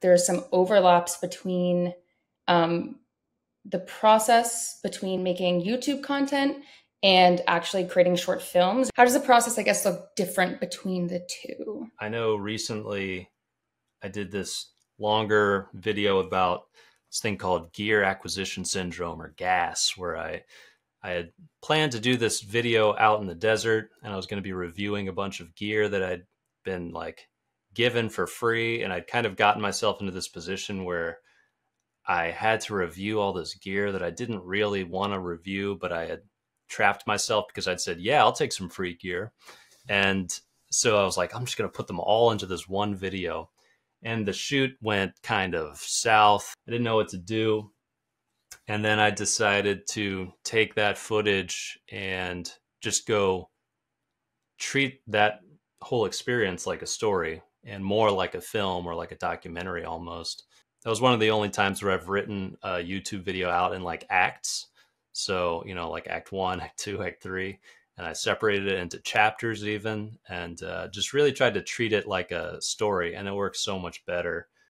there's some overlaps between um, the process between making YouTube content and actually creating short films. How does the process, I guess, look different between the two? I know recently I did this longer video about this thing called gear acquisition syndrome or GAS, where I I had planned to do this video out in the desert and I was going to be reviewing a bunch of gear that I'd been like given for free and I'd kind of gotten myself into this position where I had to review all this gear that I didn't really want to review, but I had trapped myself because I'd said, "Yeah, I'll take some free gear." And so I was like, I'm just going to put them all into this one video. And the shoot went kind of south. I didn't know what to do. And then I decided to take that footage and just go treat that whole experience like a story and more like a film or like a documentary almost. That was one of the only times where I've written a YouTube video out in like acts. So, you know, like act one, act two, act three. And I separated it into chapters even and uh, just really tried to treat it like a story. And it works so much better